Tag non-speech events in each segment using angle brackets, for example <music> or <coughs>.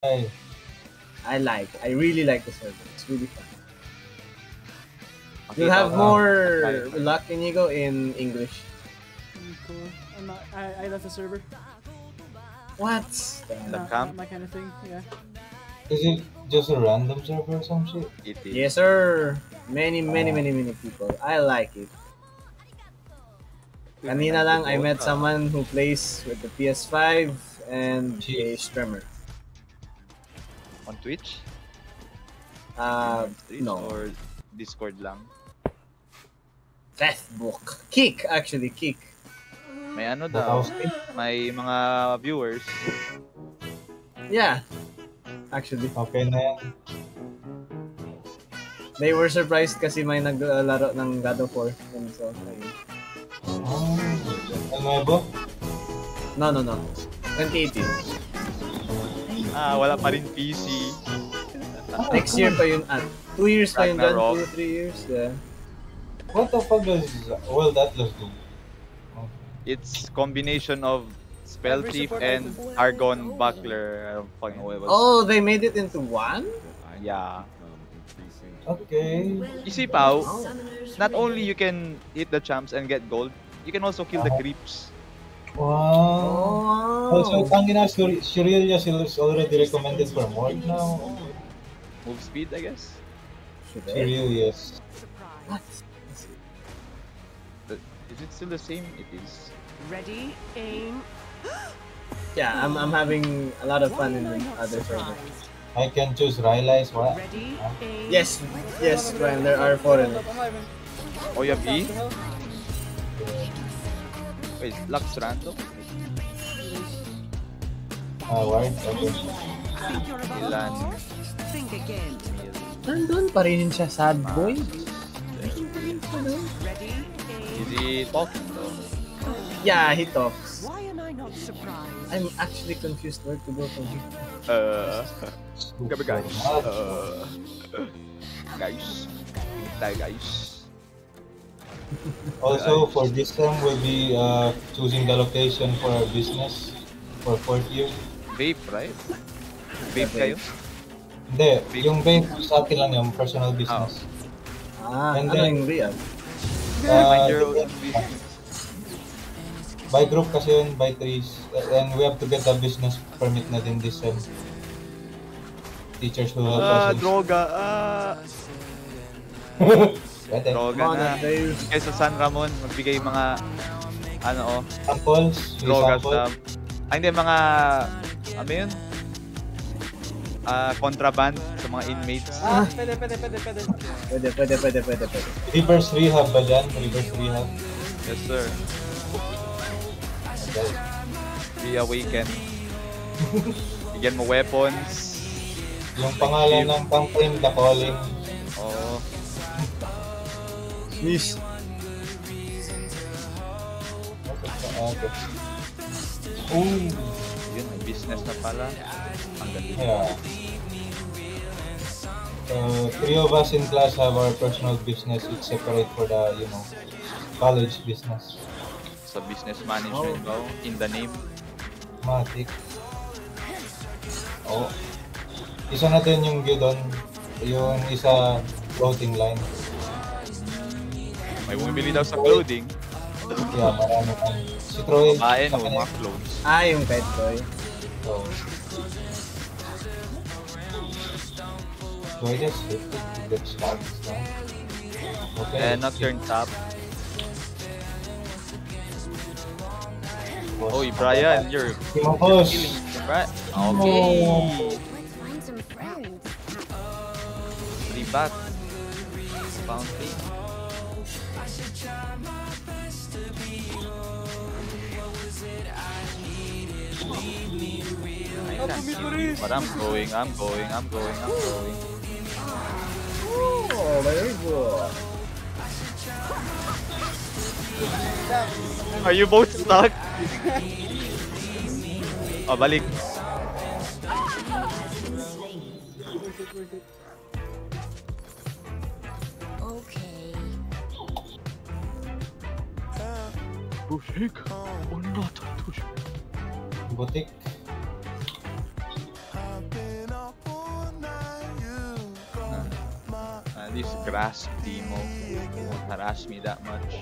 Ay, I like. I really like the server. It's really fun. Makita You'll have ko. more Try. luck Inigo in English. Mm, Cool. I'm not, I, I left the server. What? The Not, camp? my kind of thing. Yeah. is it just a random server or some shit? It is. Yes, sir. Many, many, Ah. many, many people. I like it. Kanina lang, I met someone who plays with the PS5 and a streamer. On Twitch? Uh, Twitch no. Or Discord lang? Deathbook. Kick, actually, Kick. May ano daw, may mga viewers. Yeah. Actually. Okay na yan. They were surprised kasi may naglalaro ng God of War. And so, ayun. Oh, ano ba? No, no, no. 2018. Ah, wala pa rin PC. Next year pa yun. Ah, two years pa yun. Ragnarok. Two, three years. Yeah. What the fuck does World Atlas do? It's combination of Spell Thief and. Argon Buckler. I don't fucking know what it was. Oh, they made it into one? Ah, yeah. Okay. You see, Pao, not only you can hit the champs and get gold, you can also kill the creeps. Wow. Oh. Also, Tangina Shuri- Shurelya is already recommended for more now. Move speed, I guess. Should I? Shurelya's. What? The- Is it still the same? It is. Ready, aim. <gasps> Yeah, I'm, I'm having a lot of fun in the other server. I can choose Rylai's what? Ready, aim. Yes, yes, Brian, there are foreigners. I'm not even. Oh, you have E? The hell? Wait, Lux random? Ah, word? Okay. Think you're above Ilan? the mark? Think again. Nandun pa rin siya, sad boy. Ready, Is aim. he talking though? Yeah, he talks. Why am I not surprised? I'm actually confused where to go from here. Uh, gabi guys. Super Uh, guys. Tayo guys. Also, for this time, we'll be uh, choosing the location for our business for fourth year. Vape, right? Vape kayo? Hindi, yung vape sa akin lang yung personal business. Ah, And ano then- yung real? Uh, Mind your own business. by group kasi yun, by trees. And we have to get a business permit na din this sem. Teachers who help Ah, us. droga. Ah, Pwede. <laughs> <laughs> droga on, na. Kaya sa San Ramon, magbigay mga, ano oh, Samples. droga sa, ay hindi, mga, ano yun? Ah, contraband sa mga inmates. Ah, pwede, pwede, pwede, pwede. Pwede, pwede, pwede, pwede, pwede. Reverse rehab ba dyan? Reverse rehab. Yes, sir. Okay. Be awakened. <laughs> Bigyan mo weapons. Yung pangalan ng campaign, The Calling. Oh, Yes. Okay. Ooh. yun, may business na pala. Ang galing. Yeah. So, three of us in class have our personal business. It's separate for the, you know, college business. Sa business management daw, in the name. Matic. Oh. Isa na din yung Gidon. Yung isa floating line. May bumibili daw sa clothing. Yeah, marami kang. Si Troy. Babae sa no, kanya. mga clothes. Ah, yung pet toy. So, so I guess it, it gets started now. Okay. And not turn top. Boss. Oh, Brian, you're Team of boss. killing. Right? Okay. Find some friends. Three back. Fountain. But I'm going, I'm going, I'm going, I'm going. Oh, very good. Are you both stuck? oh, balik. Okay. Bushik or oh. not? Butik. At least grasp Teemo. Won't harass me that much.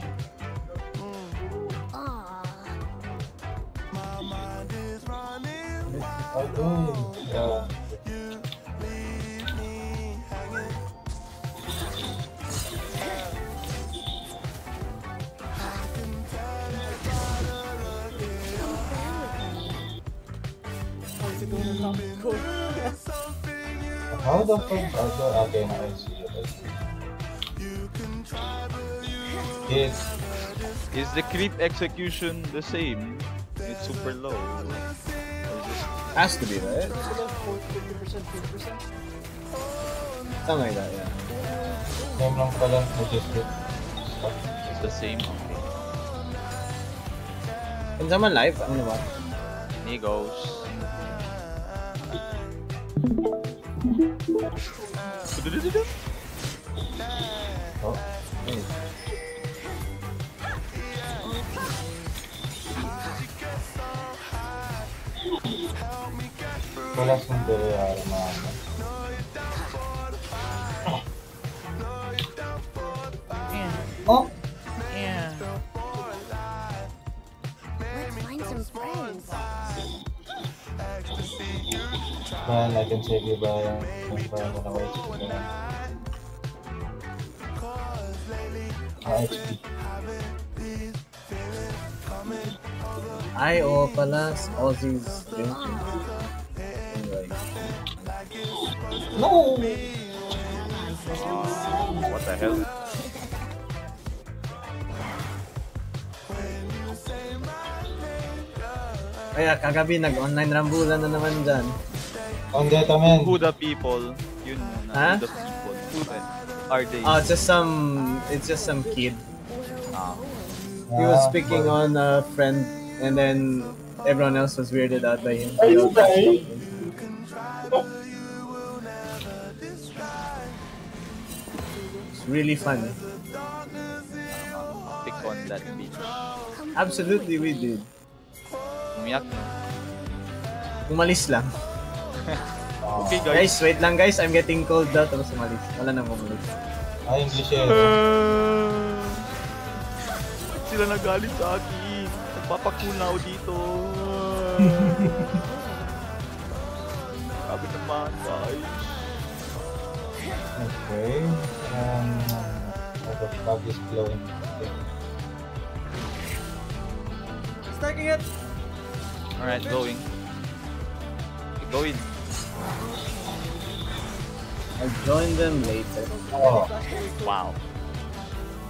How the fuck? Oh, okay, now it. Is the creep execution the same? It's super low. It- Has to be, right? It's about 50%, 50%. Something like that, yeah. same lang pala. Just hit. It's the same. Can someone live? Ano ba? He goes. Oh. Hey. Wala sundari armada. Oh! Let's find some friends. Man, I can save you by by ano wait. Ah, HP. Ay, oo pala. Aussies drinking. Anyway. No! What the hell? Kaya kagabi nag-online rambulan na naman dyan. On that, man. Who the people? Yun muna. Huh? Who the people? Who the are they? Oh, it's just some, it's just some kid. Ah. He was Ah, speaking well, on a friend and then everyone else was weirded out by him. Are you okay? It's really fun. Pick on that beach. Absolutely we did. Umiyak no? Umalis lang. <laughs> Okay guys. Guys, wait lang guys. I'm getting cold daw tapos umalis. Wala nang umalis. ah, English eh. Ba't sila nagalit sa akin? Nagpapakunaw dito. Sabi naman guys. Okay. Um, oh, the fog is blowing. Okay. Stacking it! Alright, going. Go in. I'll join them later. Oh, Wow.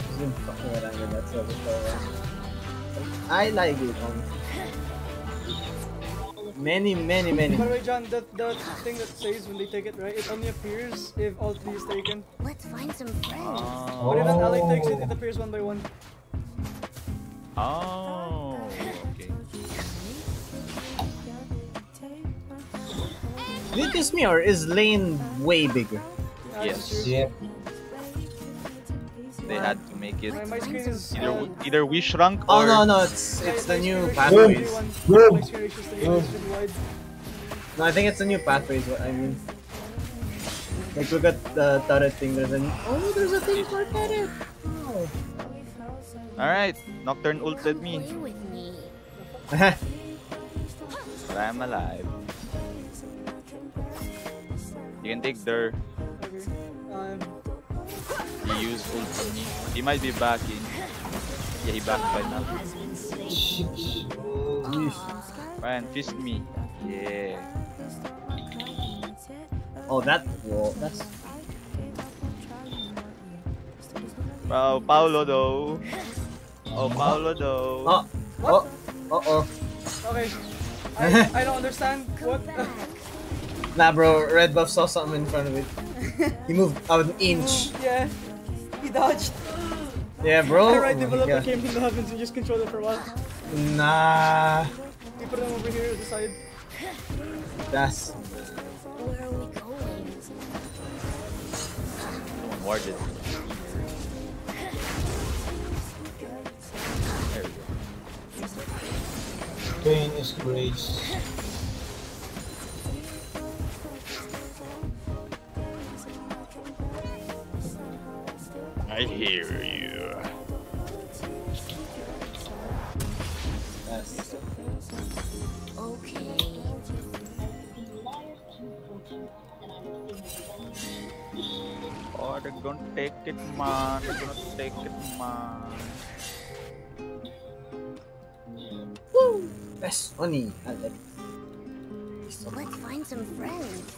Just been fucking around with that sort of stuff. I like it. Many, many, many. By the way, John, that, that thing that says when they take it, right? It only appears if all three is taken. Let's find some friends. Oh. But if an ally takes it, it appears one by one. Oh. Okay. Is it just me or is Lane way bigger? Ah, Yes. yeah. They had to make it My, my screen is. either uh, either we shrunk Oh or no, no, it's it's my the new screen pathways. Boom. My screen ratio is staying Boom. No, I think it's the new pathways. What I mean. Like look at the turret thing. There's a oh, there's a thing for turret. Oh. Alright, Nocturne ulted me. Play me. <laughs> But I'm alive. You can take their Okay. Um, he used ult on me. He might be backing. Yeah, he backed by now. Ryan, fist me. Yeah. oh, that wall. That's Oh, Paulo though. Oh, Paulo though. oh oh oh oh. okay. I, I don't understand what. Nah, bro. Red buff saw something in front of it. He moved out an inch. yeah. He dodged. Yeah, bro. The right Oh developer God. came from the heavens and just controlled it for a while. Nah, We put him over here to the side. that's Where are we going? Someone warded. There we go. Pain is grace. I hear you. Yes. Okay. Oh, they're gonna take it, man. They're gonna take it, man. Woo! Best money. I love Alec. Let's find some friends.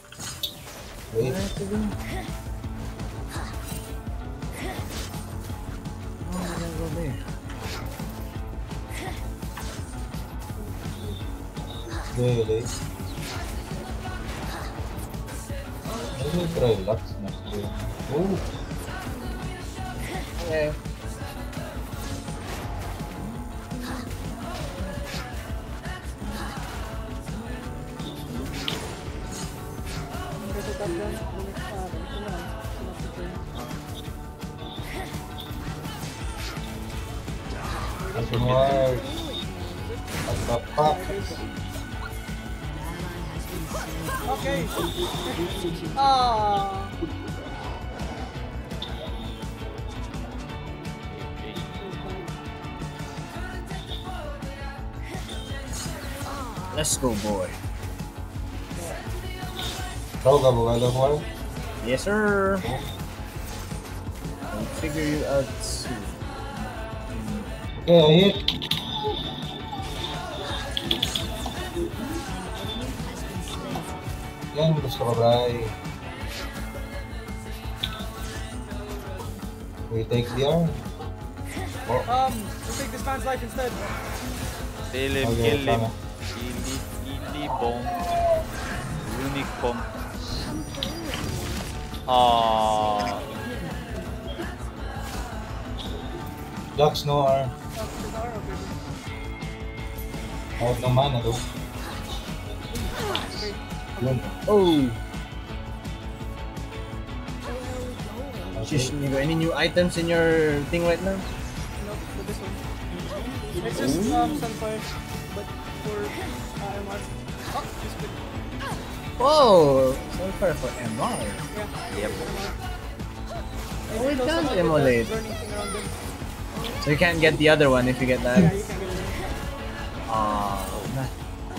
Wait, really? Let me try Lux next game. Oh, Okay. Kasi top that's. The? Okay. Ah. Let's go, boy. Ba God of War? Yes, sir. I'll figure you out soon. I hit. Yan, gusto ko, Bray. We take the arm. Oh, Um, we'll take this man's life instead. Kill him, Okay, kill him. Ili, ili, bomb. Unique bomb. Ah, Lux, no arm. Oh, there's our- okay. Out mana, though. Oh, Where are we going? shish, you got any new items in your thing right now? Nope, but this one. It's just um sunfire, but for uh, MR. Oh, just good. Oh, sulfur for MR. Yeah. Yep. Oh, it does enough with the emulate. So you can't get the other one if you get Yeah, that. you can get it. Ah, uh,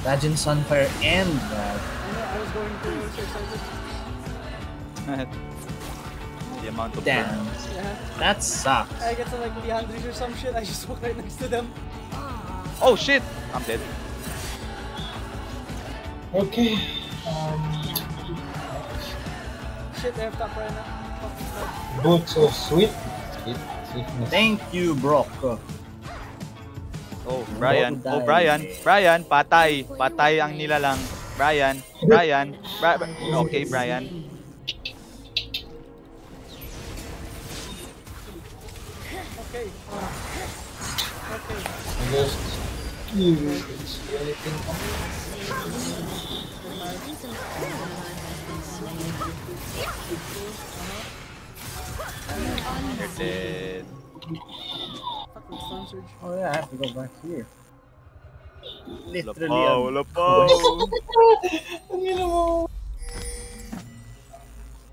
Imagine Sunfire and that. I was going to so <laughs> the amount of Damn. Yeah. that sucks. I get to like Liandry's or some shit, I just walk right next to them. Oh shit! I'm dead. Okay. Um, Shit, they have top right now. Boots of sweet. Sweet. Thank you, Brock. Oh, Brian. Oh. Brian. Brian, patay. Patay ang nilalang. Brian. Brian. Bra okay, Brian. Okay. Okay. You're dead. Fucking storm surge. Oh yeah, I have to go back here. Literally. pa, a- wala pa. Ang ina mo.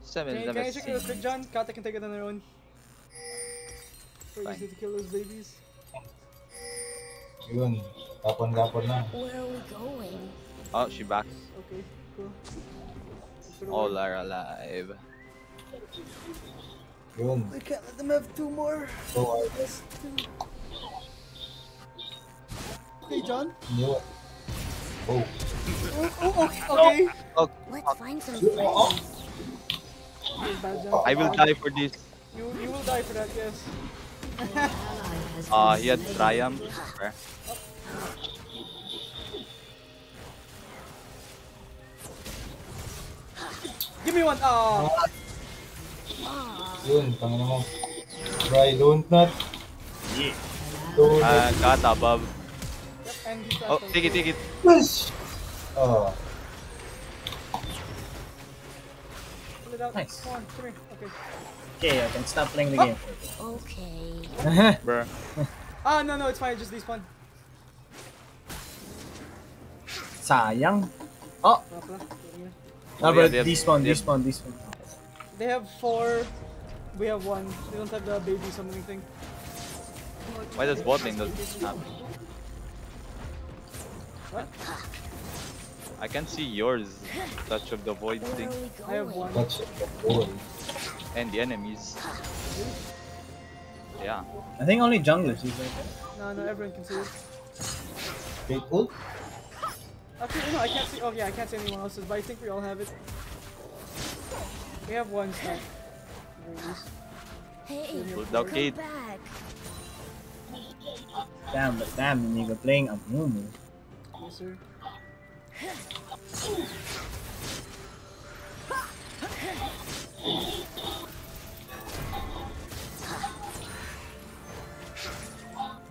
Seven, Can, seven, can I check real quick, John? Kata can take it on their own. So Fine. easy to kill those babies. Yun. Tapon-tapon na. Where are we going? Oh, she back. Okay, cool. All are alive. Yun. I can't let them have two more. So, I Yes, two. Okay, John. knew it. Oh. Oh, oh, okay. okay. Let's find some friends. Feels bad, I will die for this. You, you will die for that, yes. Ah, he had triumph. Eh, Give me one. Ah. Yun. Tangina mo. Bry, don't not. Don't not. Ah, got above. Oh, take it, take it. Yes! Oh. Pull it out. Nice. Come on, come here. Okay. Okay, I can stop playing the Oh. game. Okay. <laughs> Bruh. Ah, <laughs> no, no, it's fine. Just despawn. Sayang. Oh, no, Oh, but yeah, they have- despawn, despawn, despawn. They have four We have one. We don't have the baby summoning thing. Why does bot lane doesn't snap? What? I can see yours. Touch of the void Where thing. are we I have going? one. That's the void. And the enemies. Yeah. I think only junglers use it. No, no, everyone can see it. Faithful? Actually, no, I can't see. Oh, yeah, I can't see anyone else's, but I think we all have it. We have one stack. Very nice. Hey, Pulled out come back. Damn, but damn, nigga playing a Mumu. Yes, sir.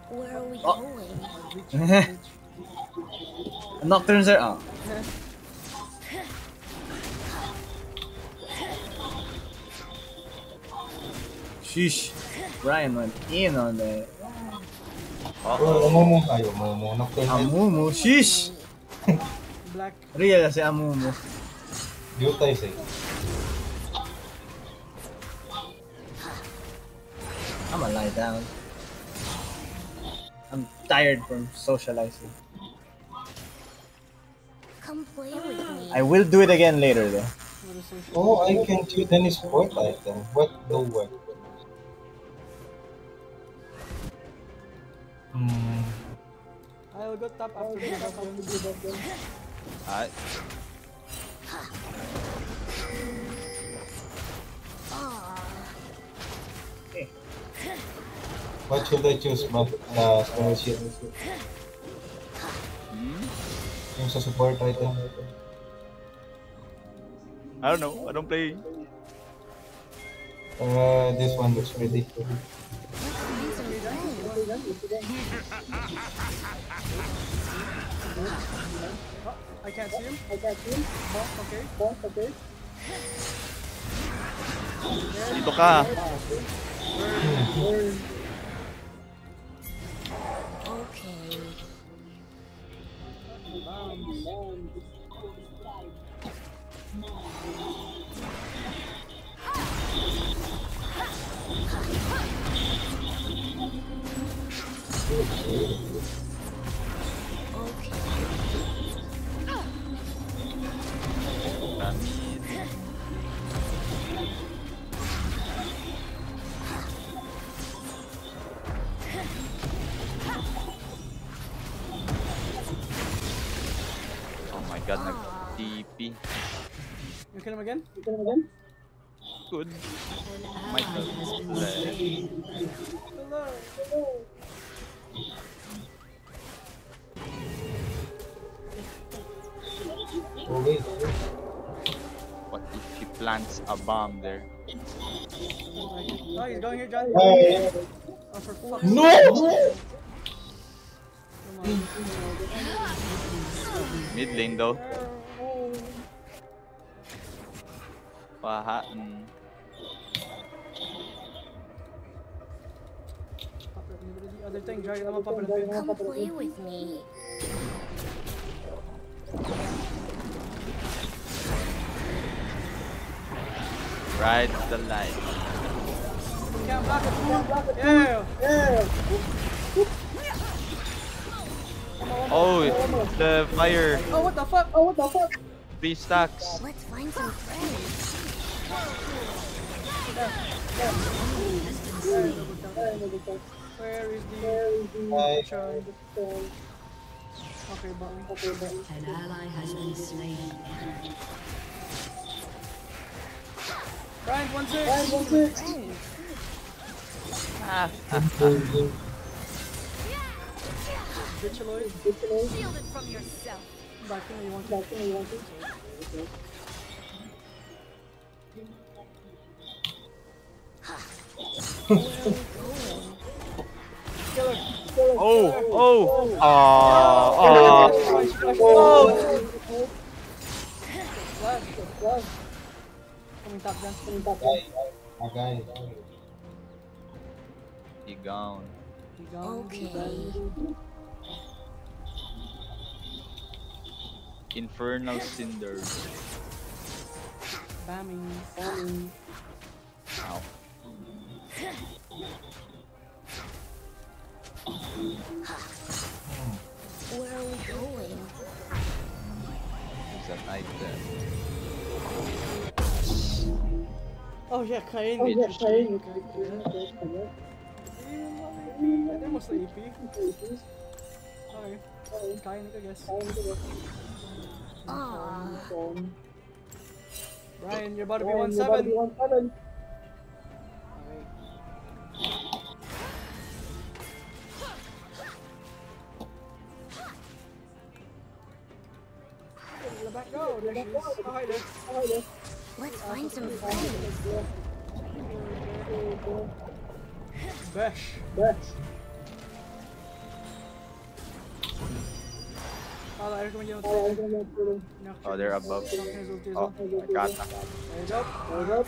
Where are we Oh. going? <laughs> Nocturnes are out. Sheesh. Brian went in on the Oh, Momo kayo, Momo. Nocturne. Amumu. Sheesh. Black. Real kasi Amumu. Jutay say. I'ma lie down. I'm tired from socializing. Come play with me. I will do it again later though. What is social? Oh, I can choose any sport item. What do what? Hmm. I'll go top after the <laughs> top one. Alright. What should I choose ba? Sa spell sheet. Hmm? Yung sa support item. I don't know. I don't play. Uh, this one looks pretty. I can't see him. I can't see him. Oh, okay. Oh, okay. Dito ka. okay. Oh You him again? Good. Might not. Hello. Oh. What if he plants a bomb there? Oh, he's going here, John. Hey. Oh, for fuck's No! Come. Mid lane though. Oh. Paha. Mm. The other thing, Dragon, I'm gonna pop it Come play with me. Ride the light. Can't block it. Can't block it. Yeah. Yeah. Oh, it's the fire. Oh, what the fuck? Oh, what the fuck? Three stacks. Let's find some friends. Where is the Hi. charge? Okay, Bowie. Okay, Bowie. An ally has been slain. Brian, one six. Brian, one six. Ah, Bitchaloid. Shield it from yourself. Back in, you want to? Back in, you want to? Oh, oh, ah, ah. Oh! Flash, flash. Coming top down, coming top down. Agay. He gone. He gone. Okay. Infernal cinders. Bamming, bamming. Ow. Where are we going? There's an item. Oh yeah, Kain. Oh, yeah, interesting. Kain. Okay, okay. Yeah, they're mostly AP. Okay. Kain, I guess. Ah, Brian, you're about to be one you're about to seven. Back go. There she is. Oh, hi there. let's find some friends. Besh. Yes. Oh, I recommend you don't I'm take gonna put him. They're above. Knock his ulti as Oh. I got that. There you go. Hold up.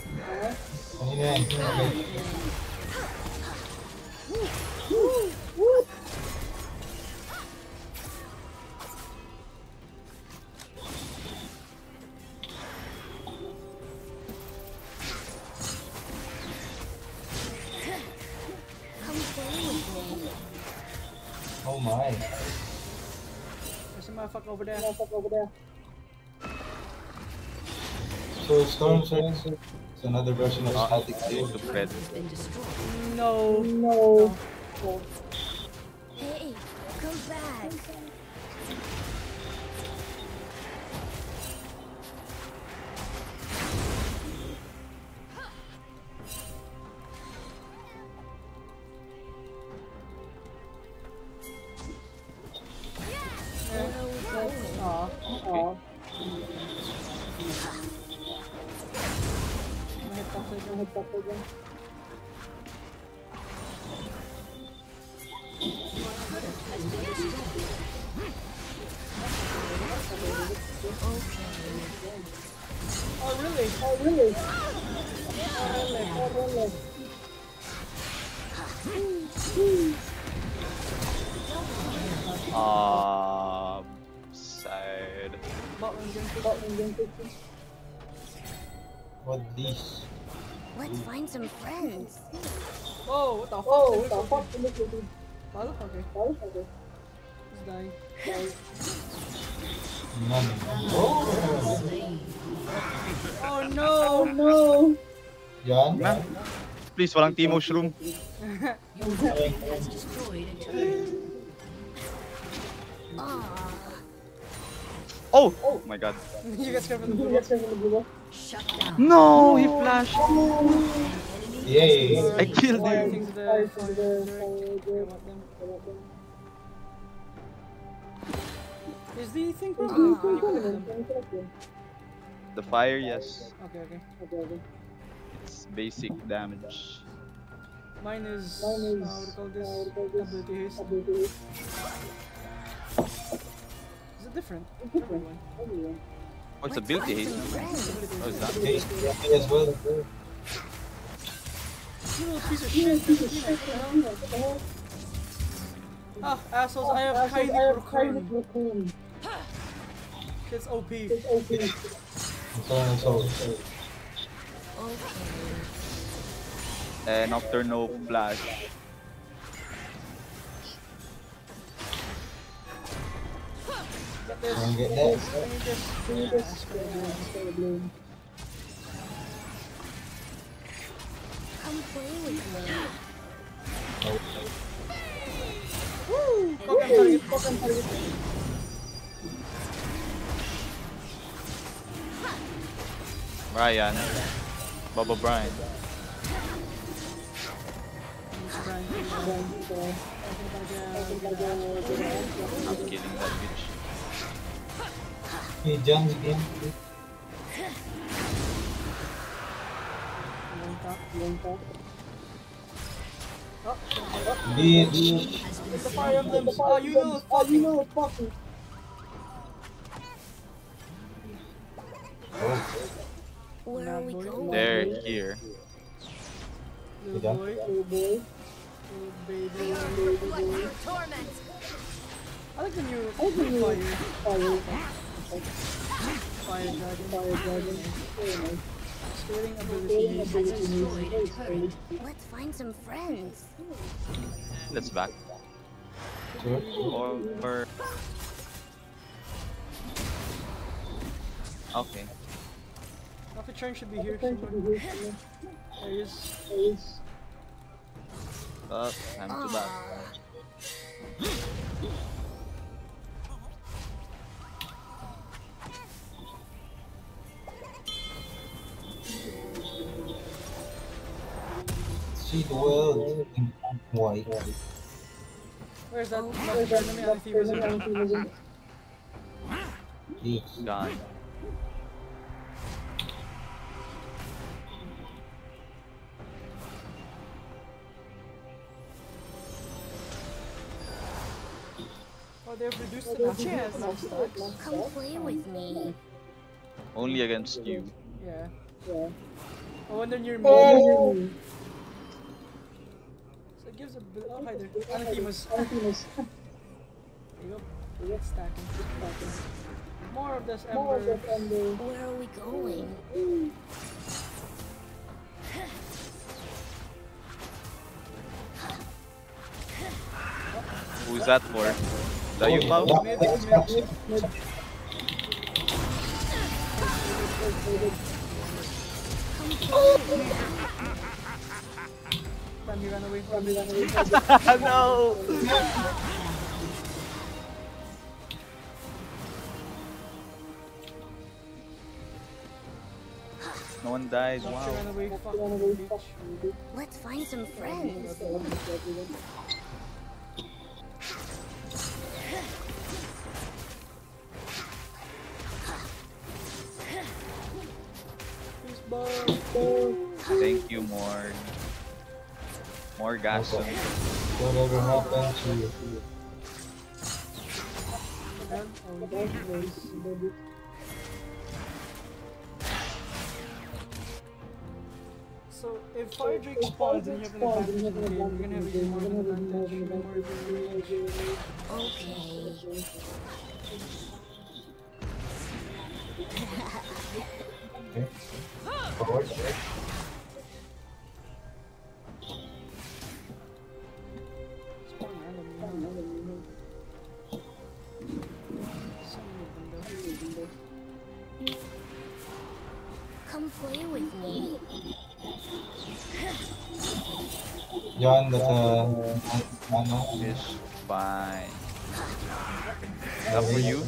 Uh, Kanina yan. Okay. Come play with me. Oh my. There's a motherfucker over there. Fuck over there. So Storm Surge is another version of static Go shield. to bed. Been destroyed. No. No. Please, walang Teemo Shroom. Team has destroyed a turret. Ah, Oh! Oh my god. you get scared from the blue. get seven in the blue. Shut down. No! He flashed! Yay! I killed him! the Fire fire to the- direct. fire I want them. Is the thing broken? you Can you can connect kill them? him. Can you collect him? The fire, yes. Okay, okay. Okay, okay. It's basic damage. Mine is. Mine is- Uh, what call this? what do you call this? Ability haste. Is it different? Everyone. Everyone. What's the let's ability haste? Oh, is that? Hey, me as well. You little piece of shit. piece of shit. What the hell? Ah, assholes, I have Assholes, Kaenic Rookern. It's OP. It's OP. Eternal Soul. Okay. Eh, Nocturno Flash. Get this. Don't get that. I need this. Can you just stay bloom? Come play with me. Woo! Fuck, I'm target. Fuck, I'm target. Brian. Baba Brian. Brian, Then, so, I think I get- get out. I'm killing that bitch. Hey, John's game. One tap. Oh, Bitch. it's the fire emblem. The Oh, fire you know, emblems. Oh, you fucking. know, fucking. Where are we going? They're here. Little Yeah. boy, Little boy. little baby. Reflect your torment. I like the new I fire, fire. fire dragon. Fire dragon. Very nice. Ability. destroyed a turret. Let's find some friends. Let's back. Sure. Or, or... Okay. Alpha Churn should be here somewhere. There he is. Uh, time to back. See the world in white. Where's that? Where's that enemy anti-wizard? Please. Gone. Oh, they've reduced the She has no stacks. Come play with me. Only against you. Yeah. Oh, when they're near me. So it gives a bit. Oh, hi there. Anathemas. There you go. Let's stack him. More of this ember. Where are we going? Who's that for? Is that you, Pao? Maybe mid. Rami away. Rami ran away. no! No one dies, wow. ran away. Fuck. bitch. Let's find some friends. Thank you, Morg. More gas. Okay. Whatever happened to you? Again? Nice. So if Fire Drake spawns and you have an advantage in the game, you're gonna have even more of an advantage. even more advantage. Okay. Okay. Forward. Spawn John, that's a... Ano? Is fine. That for you?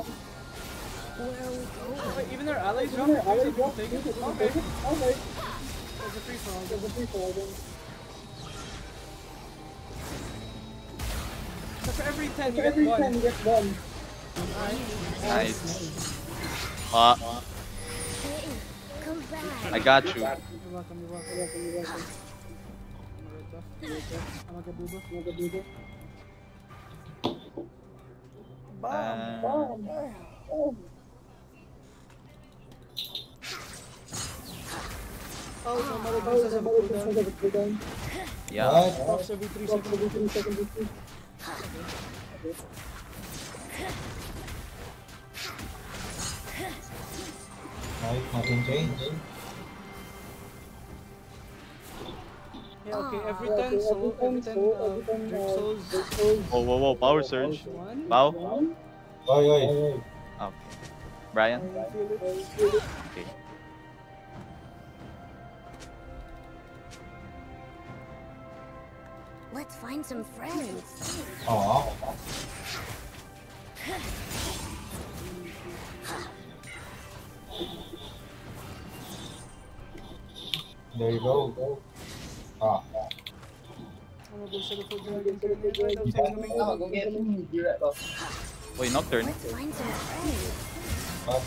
Where are we going? Wait, even their allies drop it? Allies drop take it? Okay. Okay. There's a free for all. There's a free for all then. So for every 10 you get one. Ten, you get one. Nice. Uh, Hey, come back. I got you. Um, Welcome, you're Buffs every 3 seconds. Right, nothing changed. Yeah, okay, every 10 soul, every 10 uh, drip souls, Whoa, whoa, whoa. Power surge. one. Pao? Oi, oi. Okay. Brian? Okay. Let's find some friends. Aw. Wait, Nocturne. Let's find some friends. What?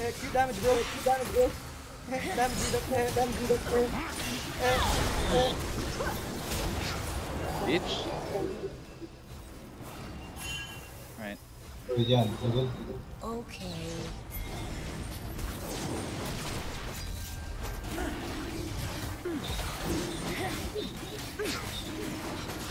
Eh, Q damage, bro. Q damage, bro. Damage, read. Damage, read up. Bitch. Alright. Uy, dyan. Google. Okay.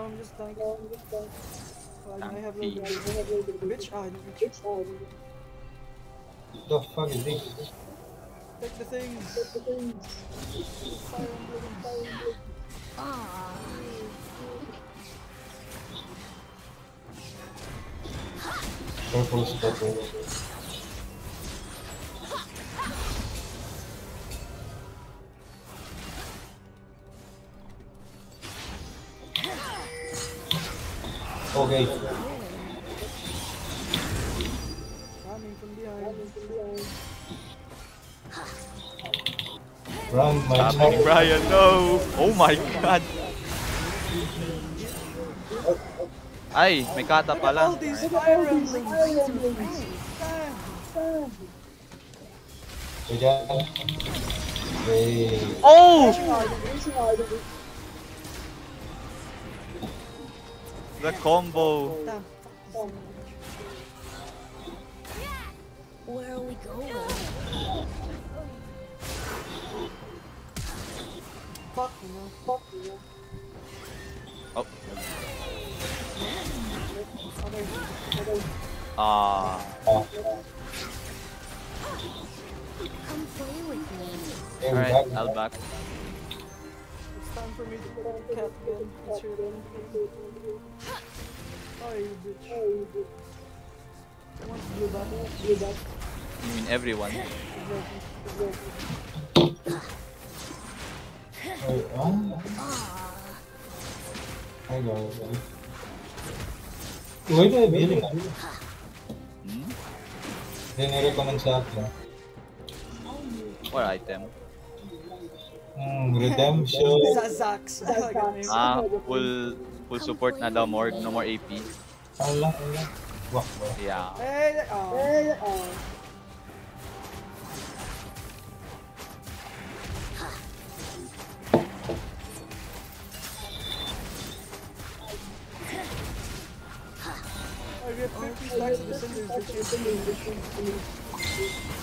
No, I'm just dying. I have Tanky. low Bitch, ah, bitch. The fuck is this? Take the things. Fire Emblem, Fire Emblem. Aww. Purple spotted. Okay. Coming from behind. Run, my child. Brian, no! Oh my god! Ay, may kata pala. Oh! The combo. Where are we going? Fuck, you know. Fuck, you. Oh. Ah. Come play with me. Alright. I'll back. It's time for me to put on cat again. It's your turn. Oh, you bitch. I want to do that. Do that. I mean, everyone. Exactly. Wait, ah, I got it. Wait, I really Hmm? Hindi ni-recommend sa akin. What item? Hmm, redemption. Zaz'Zak's. I like. Ah, full full support na daw more, no more AP. Ala, ala. Wak, wak. Yeah. Hey, oh. I get 50 stacks of the cinders this year. Hey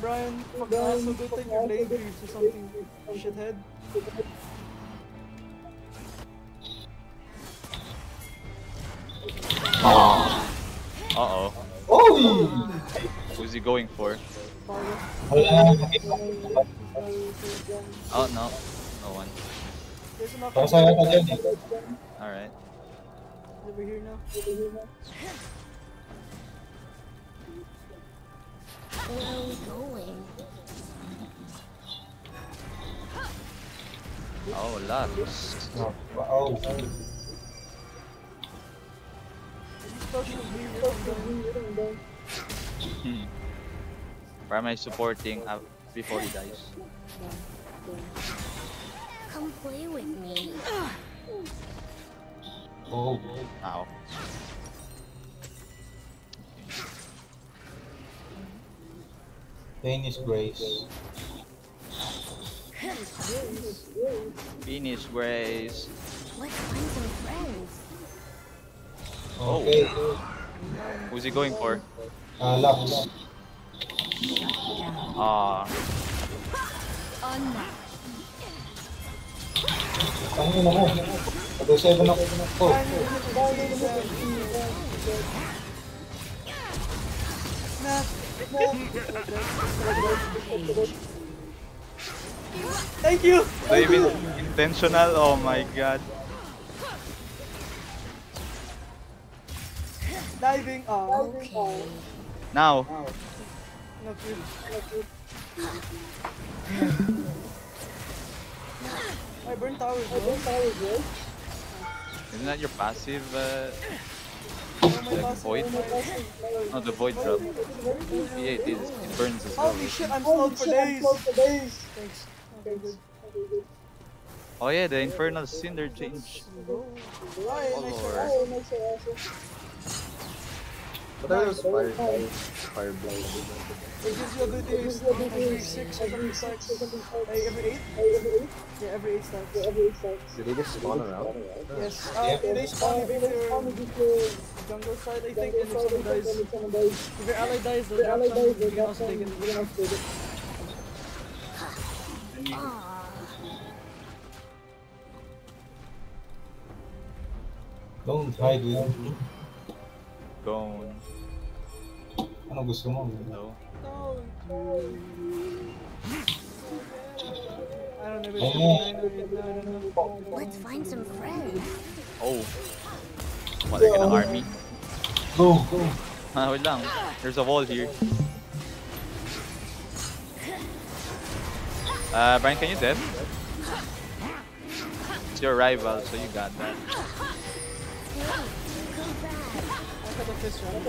Brian, fuck also go take your lane creeps or something, shithead. Uh-oh. Oh! Who's he going for? Oh, no. No one. There's enough. Pasaya ka dyan eh. Alright. Over here now. Where are we going? Oh, Lux. Oh, wow. Social media. Hmm. Where am I supporting uh, before he dies? Come play with me. Oh. Ow. Pain is grace. Finish Grace. Let's find some friends. Oh. Okay. Who's he going for? Ah, Lux. Ah, Unmatched. Ano na mo? Ado 7 ako. Oh. Thank you! not even intentional. Oh my god. Diving. Oh, Okay. Now. no good. I burn towers, bro. Isn't that your passive? Uh, like void? No, the void drop. Yeah, it is. It burns as well. Holy shit, I'm slowed for days. Thanks. Okay, good. Oh yeah, the infernal cinder change. Oh lord. Try. What are those fire fire blades? It gives you abilities every six or something starts. Like every eight? Yeah, every eight starts. Do they just spawn around? Yes. Uh, they spawn if your jungle side, I think, and if someone dies, if your ally dies, they'll drop some, you can also take it. Aw. Don't hide with me. Gone. Ano gusto mo? No. No. I don't know. Oh. I don't know. Let's find some friends. Oh. What, like an army? Go, go. Ah, wait lang. There's a wall here. Uh, Brian, can you dead? It's your rival, so you got that. I got a fist round.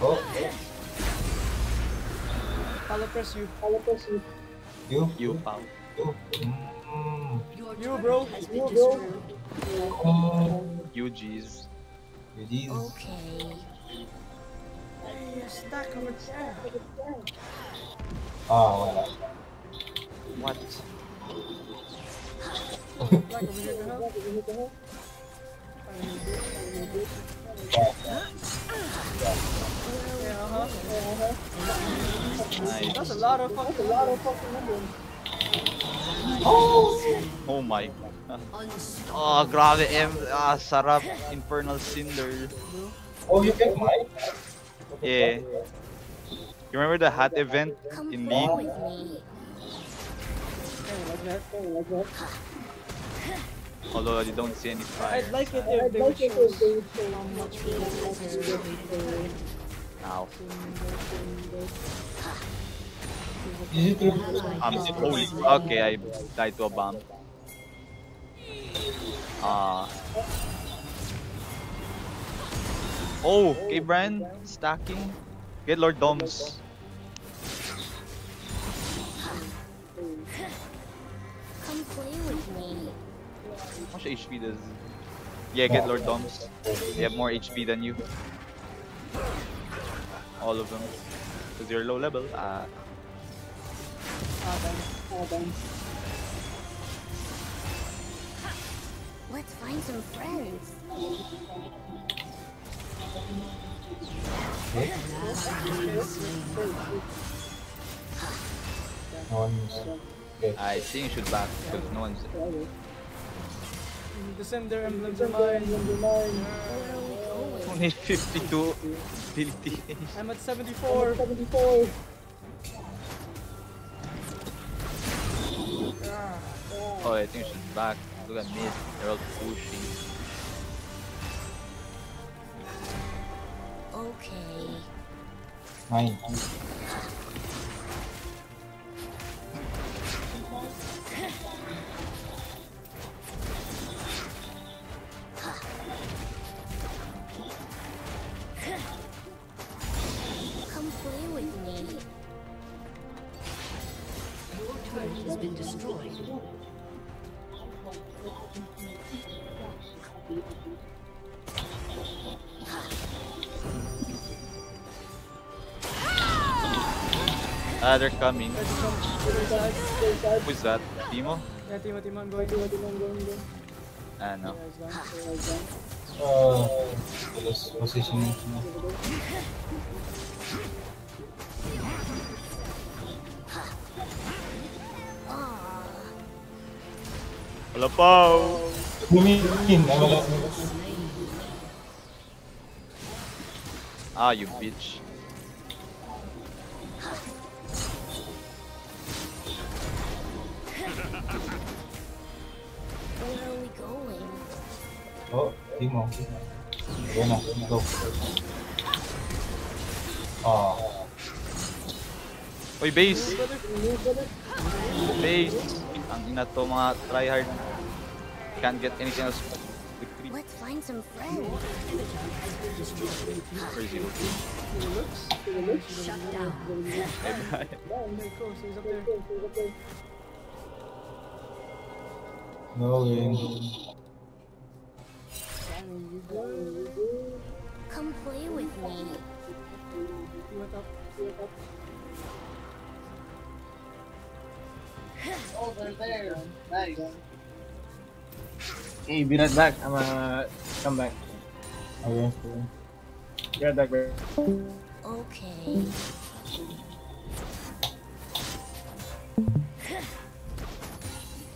Oh, I'll press you. you? You, pal. You? Mm. You, bro. You, bro. Oh, You, G's. you did. Okay. Hey, <laughs> stack over there. Ah, wala. What? Stack Nice. That's a lot of fucking. lot of fucking Oh my. Unstoppable. Oh, grabe, M. Ah, sarap. Infernal Cinder. Oh, you get mine? Yeah. You remember the hat event Come in play League? With me. like that. Although you don't see any fire. I'd like it if they would show how much we Ow. Is it true? Um, holy. Okay, I died to a bomb. Ah. Oh, okay, Brian. Stacking. Get Lord Doms. Come play with me. How much HP does... Yeah, get Lord Doms. They have more HP than you. All of them. Because you're low level. Ah. Let's find some friends. No one's. I think you should back because no one's... The Cinder emblems are mine. Where are we going? Only 52 ability. I'm at 74. Ah, oh, I think she's back. Look at mid. They're all pushing. Okay. Mine. They're coming. Guys, come to their side. Who's that? Teemo? Yeah, Teemo, Teemo, I'm going. Teemo, Teemo, I'm going. going. Ah, no. Guys, down. Uh, position. Aw. Wala pa! Lumin! Wala. Ah, you bitch. Oh, Teemo. Go na, go. Ah, Uy, base! Base! Ang ina to mga tryhard. Can't get anything else. Victory. Let's find some friends. For zero. Shut down. There play with me. up there. no ring. Come top. Over there. Nice. Hey, be right back. I'm uh come back. Okay. Be right back, bro. Okay.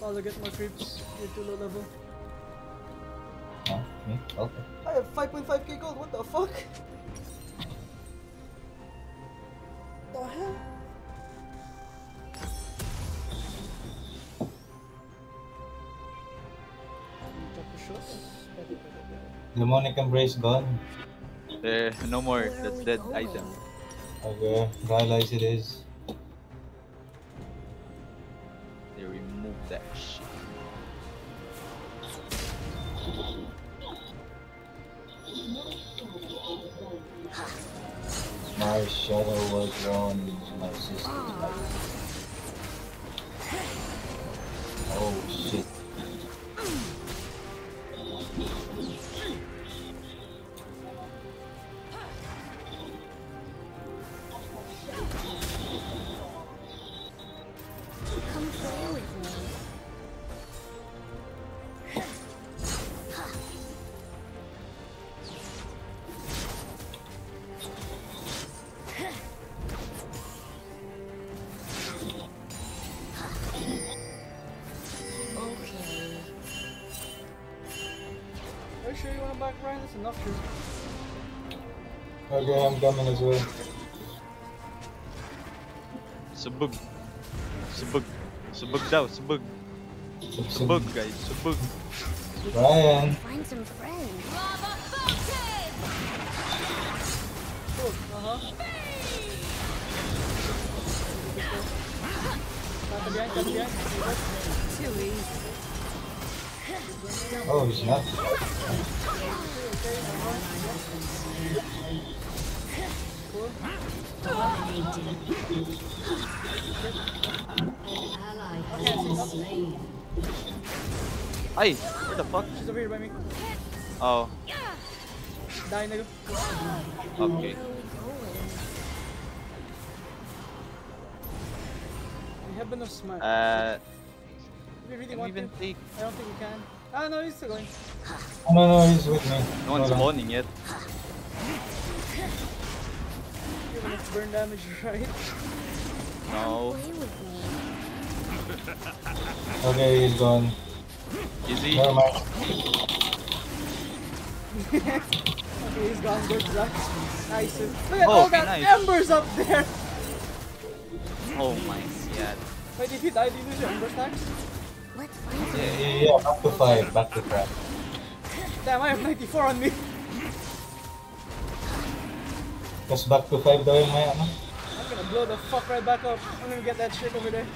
Follow, get more creeps. You're too low level. Oh, me? Okay. I have 5.5k gold, what the fuck? The hell? Drop the shots. Demonic Embrace gone. There, no more. Where That's dead going? item. Okay. Realize it is. They remove that shit. My shadow was into my system. Oh shit. Coming as well. Subug. Subug. Subug daw, subug. Subug guys, subug. Ryan. Find some friends. Cool. Kata behind, kata behind. Too easy. Oh, he's not. Cool. Ally has been where the fuck? She's over here by me. Oh, Die, nigga. okay. We have enough smart. Uh, if you really can want even to, take? I don't think we can. Ah, no, he's still going. Oh, no, no, he's with me. No one's spawning yet. Give enough burn damage, <laughs> right? No. Play with. <laughs> Okay, he's gone. Easy. Never mind. <laughs> Okay, he's gone. Good, Zach. Nice. Look at Oh, all okay, that nice. embers up there! Oh my god. Wait, if you die, do you lose your ember stacks? Let's find some Yeah, yeah, yeah, back to five, back to five. Damn, I have 94 on me. Tapos back to five daw yung may ano. I'm gonna blow the fuck right back up. I'm gonna get that shit over there.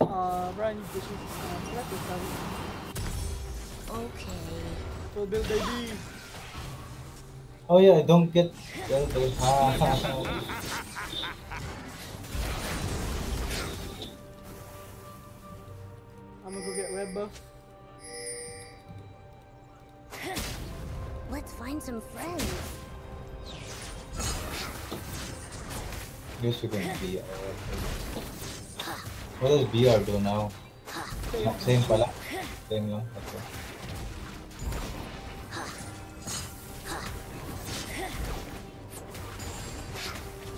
Uh, Brian, you bitches. Uh, let this happen. Okay. Full build, baby. Oh yeah, I don't get... Ah, I'm gonna go get red buff. Let's find some friends. Guess we can BR. What does BR do now? Same pala. Same lang. Okay.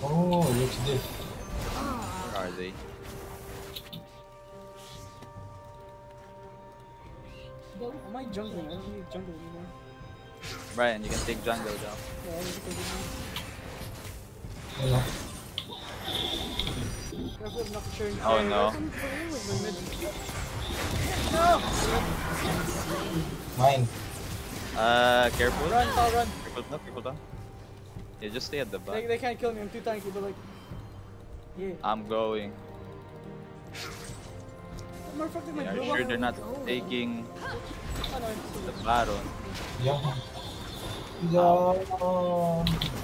Oh, looks this. Where are they? Am I jungling? I don't need jungle anymore. Brian, you can take jungle now. Yeah, I need to take it now. You know. Careful of not sharing. Oh no. Come play with My me. mid. No! Mine. Uh, careful. Run, Paul, run. Careful down, careful down. Yeah, just stay at the back. they can't kill me, I'm too tanky, but like... Yeah. I'm going. Motherfucker, my Are blue you sure they're not taking no, it's the Baron? Yeah. Yeah.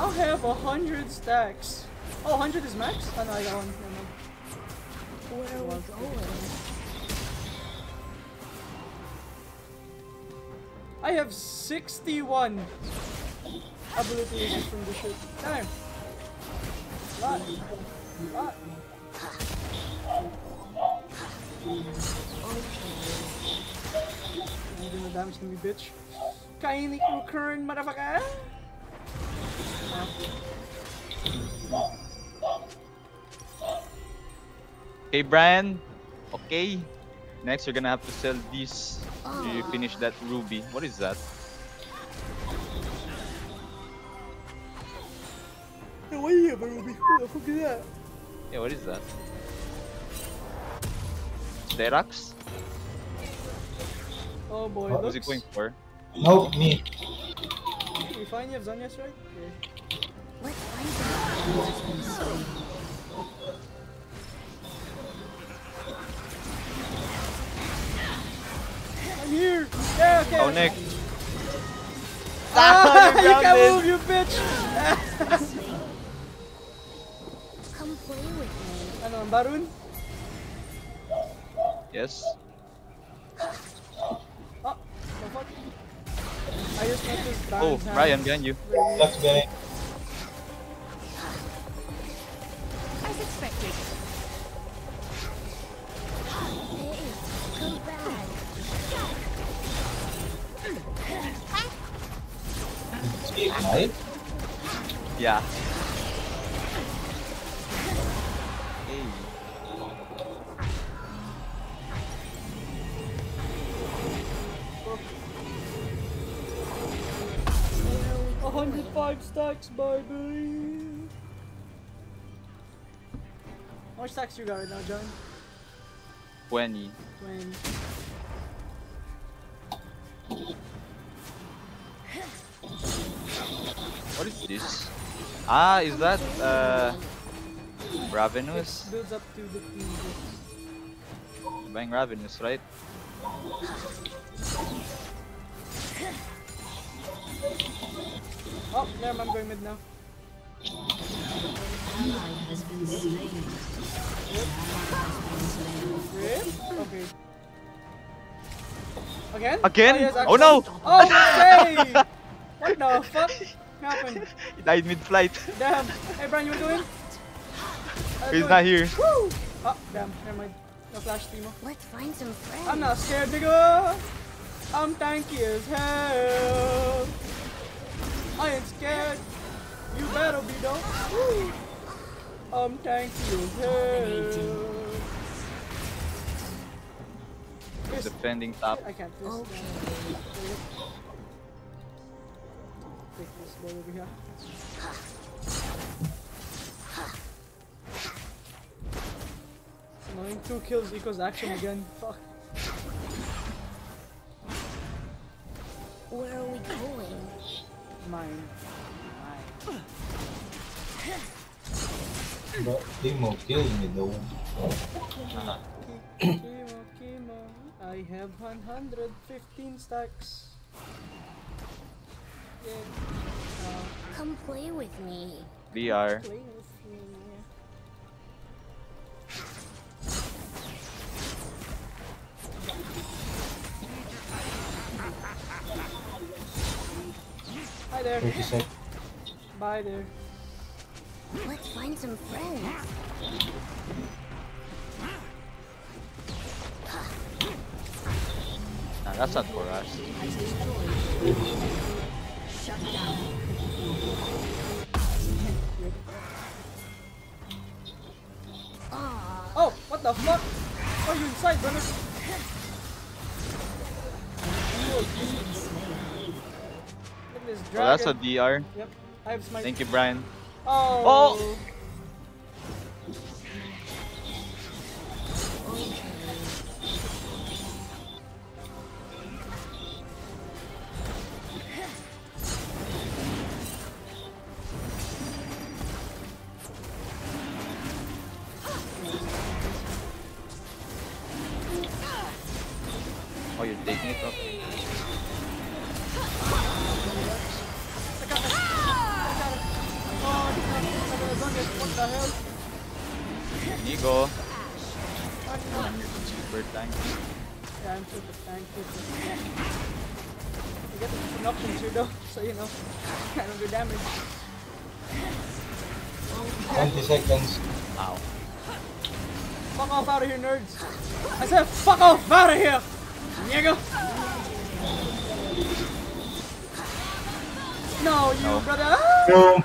I'll have a hundred stacks. Oh, 100 is max? Oh no, I got one. Where are we going? I have 61 abilities from the ship. Damn. Lot. Lot. Hindi na damage to me, bitch. Kaenic Rookern, motherfucker! Okay, Brian. Okay. Next, you're gonna have to sell these. You ah. finish that ruby. What is that? Hey, why do you have a ruby? Who the fuck is that? Yeah, what is that? Sterak's? Oh boy, What What's looks. it going for? Nope, me. You fine? You have Zanya's right? Okay. Let's I'm here! Yeah, okay. Oh, Nick. Ah, you you got can this. move, you bitch! Come play with me. ano, ang Barun? Yes. Oh, the fuck? I just noticed Oh, Brian's hand. Brian, behind you. That's behind. As expected. Hey, come back. Right? Yeah. 105 stacks, baby! How much stacks you got right now, John? 20. 20. What is this? Ah, is that uh Ravenous? It builds up to the. Bang Ravenous, right? Oh, never mind, I'm going mid now. Ally has been slain. Rip? Okay. Again? Again? yes, Oh, no! Oh, okay! what the <laughs> fuck happened? He died mid-flight. Damn. Hey, Brian, you were doing? <laughs> Uh, He's doing- not here. Woo! Oh, damn. Never mind. No flash, Teemo. Let's find some friends. I'm not scared, nigga. I'm tanky as hell. I ain't scared. You better be though. Woo. Um, I'm tanky as. Yes, Defending top. I can't. This, Okay. Take this boy over here. It's. Two kills equals action again. Fuck. Where are we going? Mine. Mine. But Teemo killed me though. Kimo, Kimo. I have 115 stacks. Yeah. Uh, Come play with me. VR. play with me. Hi there. 30 seconds. Bye there. Let's find some friends. Nah, that's not for us. Shut down. Oh, what the fuck? Oh, you inside, brother? This dragon. Oh, that's a DR. Yep, I have smite. Thank you, Brian. Oh. Oh.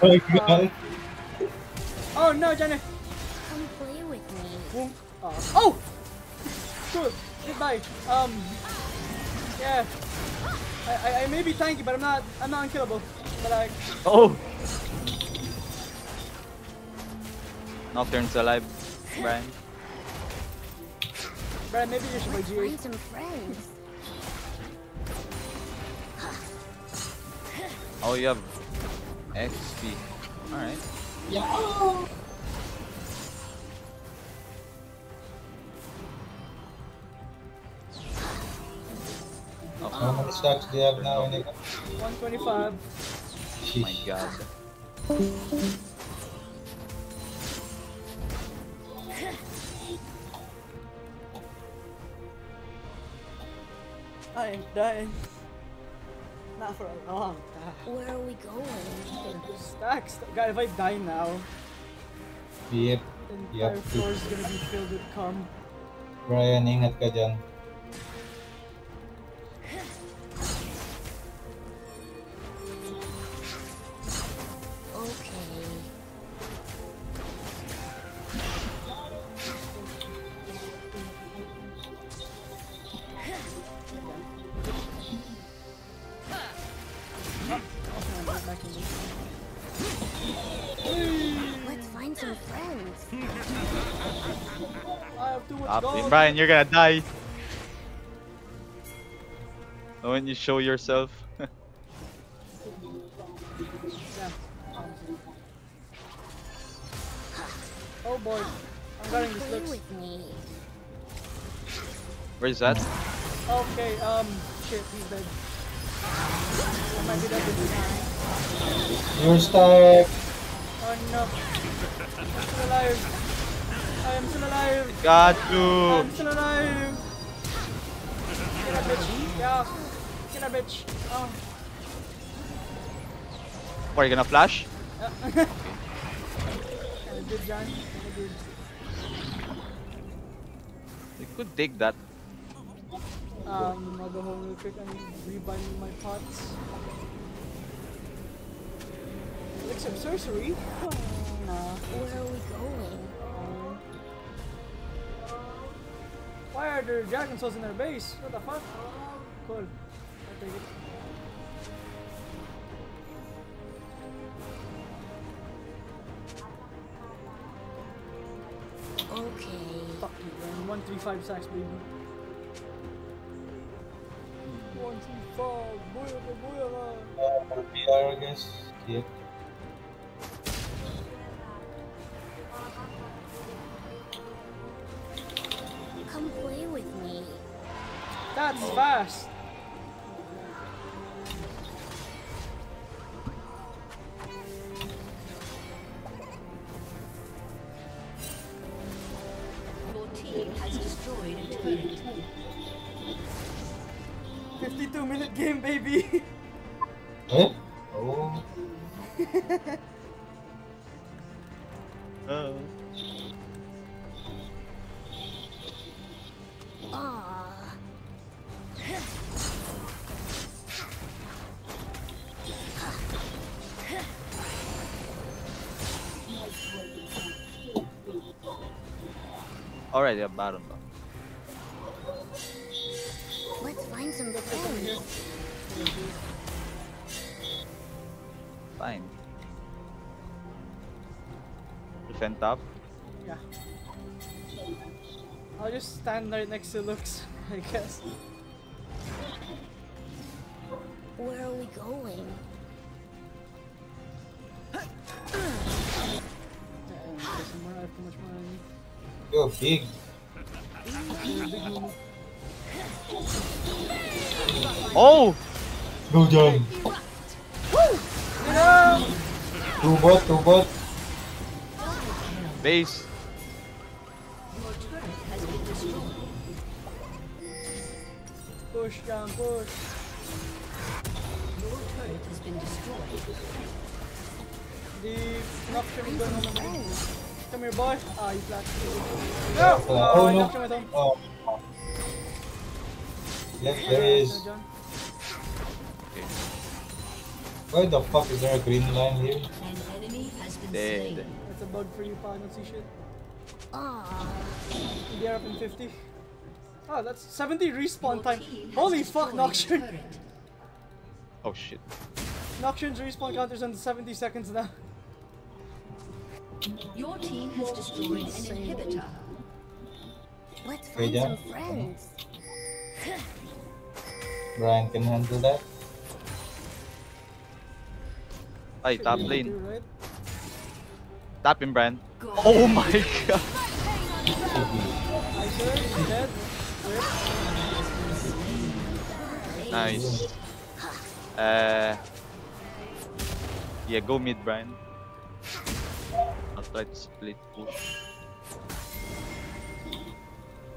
My god. Oh no, Jenny. Come play with me. Boom. Uh, oh! Cool. Goodbye. Um. Yeah. I, I, I may be tanky, but I'm not. I'm not unkillable. But like, Oh! Nocturne's alive, Brian. Brad, maybe you should play GA. Find some friends. Oh, you have XP. Alright. How many stacks do you have now, Inigo? 125. Oh my god. I am dying. Not for a long time. Where are we going? Stacks. God, if I die now, Yep. the Yep. entire floor is gonna be filled with cum. Brian, ingat ka dyan. I have too much Up. gold. Brian, you're gonna die. When you show yourself. <laughs> Oh boy. I'm getting this Play looks. with me. Where's that? Okay, um, shit, he's dead. I might be dead this time. Your stack! Oh no. I'm still alive. I am still alive. Got I'm you! still alive. Get that bitch. Yeah. Get that bitch. Oh. What, are you gonna flash? Kinda good, John. Kinda good. You could take that. Um, I'll go home real quick and rebind my pots. Elixir sorcery? Oh, nah. Where are we going? Why are there dragon souls in their base? What the fuck? Cool. I'll take it. Okay. Fuck you, man. 135 sacks, baby. 135, booyaka, booyaka. Uh, I guess. Yep. That's Alright, yeah, bottom though. Let's find some friends. Fine. Defend top. Yeah. I'll just stand right next to Lux, <laughs> I guess. Big. Oh! Go John. No! Two bot, two bot. Base. Here, boy. Ah, you flashed. No! Oh, oh, no. Nocturne went home. Oh. Left there is. Why the fuck is there a green line here? An enemy has been Dead. slain. That's a bug for you, pa. Don't see shit. Aw. They're up in 50. Oh, that's 70 respawn time. Holy fuck, a Nocturne. turret. Oh shit. Nocturne's respawn counter's on 70 seconds now. Your team has destroyed an inhibitor. Let's Okay, find yeah. some friends. Brian can handle that. Hey, top You lane. do, right? Tap him, Bran. Oh my <laughs> god. I sir, he's dead. Rip. Nice. Uh, yeah, go mid, Brian. I'll try to split push.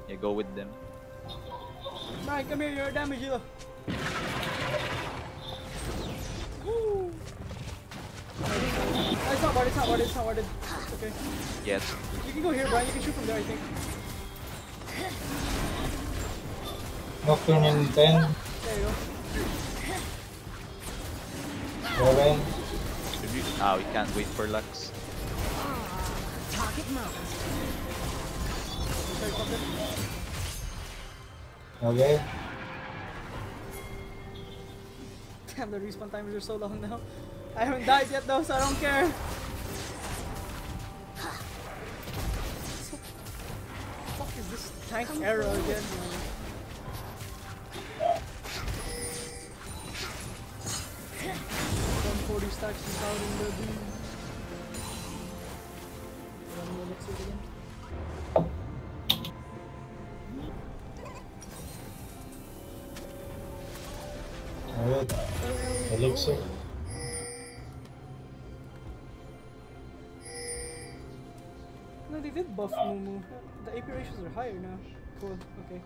Yeah, go with them. Brian, come here, you're a damage dealer. Woo. No, it's not warded, it's not warded, it's not warded. It's okay. Yes. You can go here, Brian, you can shoot from there, I think. Nocturne in 10. There you go. Brian. Should we? Ah, we can't wait for Lux. Okay. Damn, the respawn timers are so long now. I haven't died yet though, so I don't care. fuck is this tank arrow again? One forty stacks is out in the beam. Again. Alright. Elixir. No, they did buff Amumu. The AP ratios are higher now. Cool. Okay.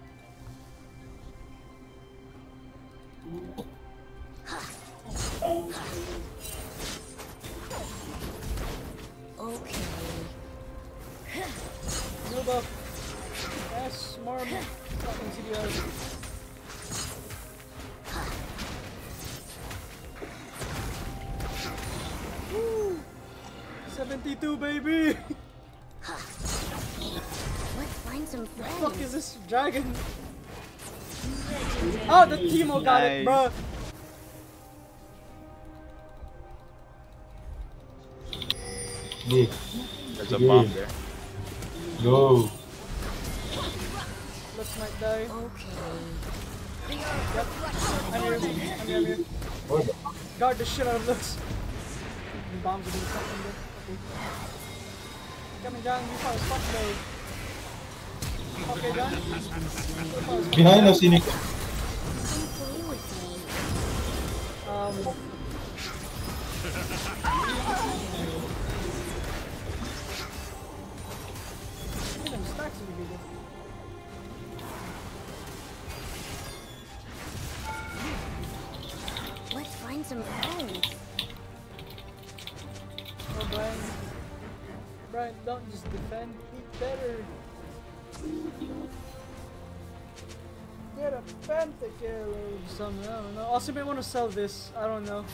This dragon? Oh, the Teemo got it, bro. Big. There's a Good. bomb there. Go. Let's not die. Okay. Yep. I'm here. I'm here. I'm here. Where the Guard the shit out of this. Bombs are being shot from there. Okay. Coming down, you far as fuck though. Behind us, Cynic. Come play with me. Um. Look at them stacks of people. Let's find some friends. Oh, Brian. Brian, don't just defend. Be better. Get or something. I don't know. Also, may want to sell this. I don't know.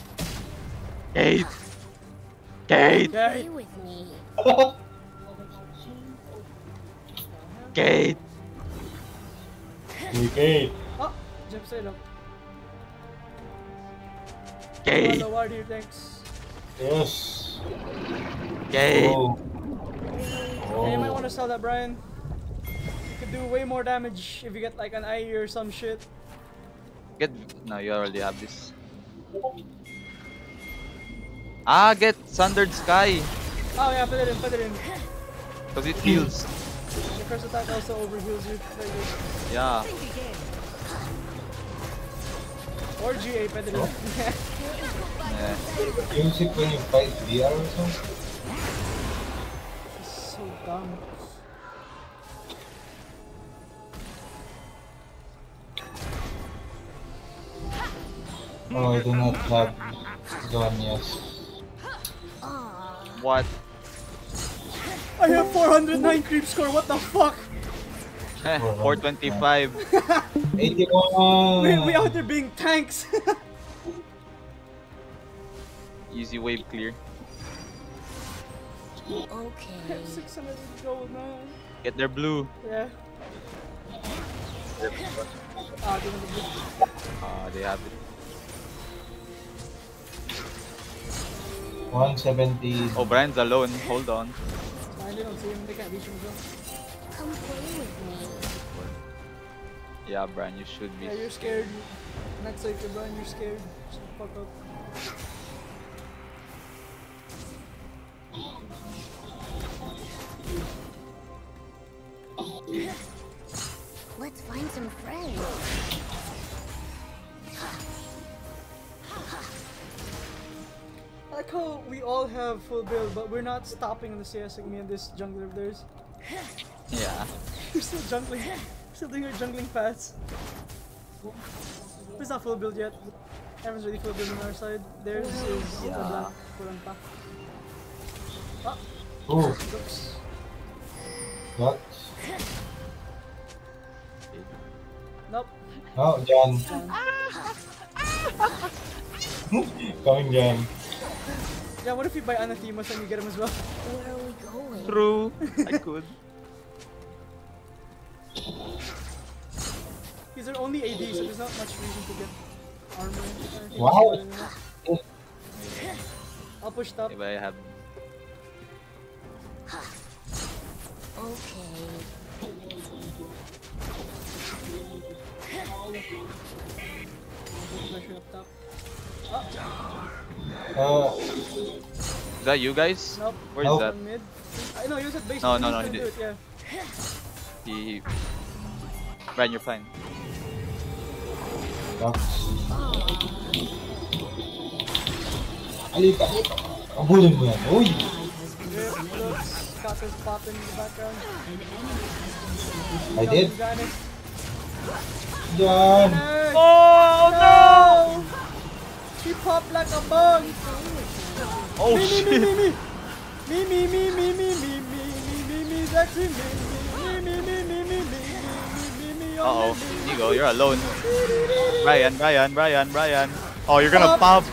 Gate! Gate! Okay. Play with me. Gate! Okay. Oh, jump straight up. Gate! Hello, ward here, thanks. Yes. Gate! Oh. Hey, you might Oh. want to sell that, Brian. You do way more damage if you get like an IE or some shit. Get. No, you already have this. Ah, get Sundered Sky! Oh yeah, put it in, put it in. <laughs> Because it heals. The first attack also overheals you. Very good. Yeah. Or GA, put it in. yeah. Use it when you fight <laughs> VR or something? So dumb. Oh, I do not have Zhonya's. Aw. What? I have 409 creep score. What the fuck? Eh, 425. 81! We, we out there being tanks. <laughs> Easy wave clear. Okay. 600 gold, man. Get their blue. Yeah. Ah, di na nag- Ah, they have it. 170. Oh, Brian's alone, hold on. Yeah, Brian, you should be. Yeah, you're scared. Next time, Brian, you're scared. So fuck up. Let's find some friends. Like how we all have full build, but we're not stopping on the CS like me and this jungler of theirs. Yeah. <laughs> We're still jungling. Still doing our jungling paths. It's not full build yet. Everyone's really full build on our side. Theirs is Yeah. the black. Kulang. Ah, Oh, oops. what? Nope. Oh, John. <laughs> Coming, Jan. Yeah, what if you buy Anathemas and you get him as well? Where are we going? True. I <laughs> could. He's our only AD, so there's not much reason to get armor. Wow. I'll push top. If I have. Okay. Pressure up top. Oh. Uh, Is that you guys? Nope. Where is Nope. that? Mid. I know, he was at base. No, but no, he no, he did. it, Yeah. He. Brian, you're fine. Ducks. Alika. Abulin mo yan. Uy! Rip, looks, in the background. I did. Vanish. Jan! Vanish. Oh No! She popped like a bug. Oh me, me, shit! me, me, me. Me, me, me, me, me, me, me, me, me, me, sexy me, me, me, me, me, me, me, me, me, me, me, Uh oh, only me. Nigo, you're alone. Brian, Brian, Brian, Brian. Oh, you're gonna pop.